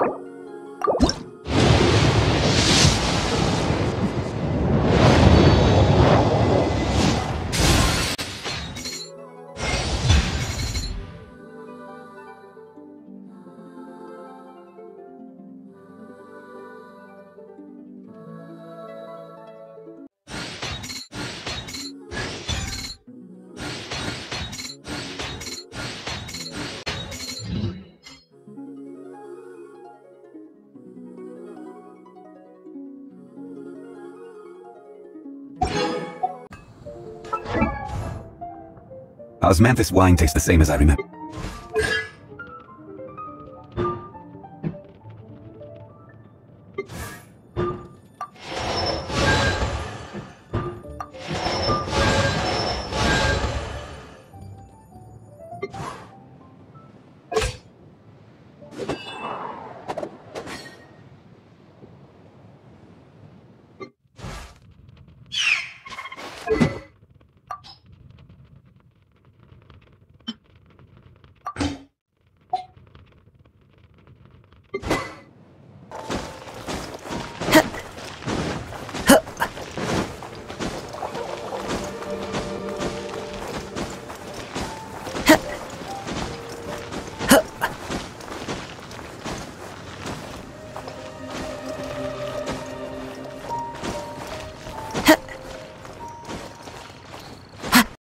you Osmanthus wine tastes the same as I remember.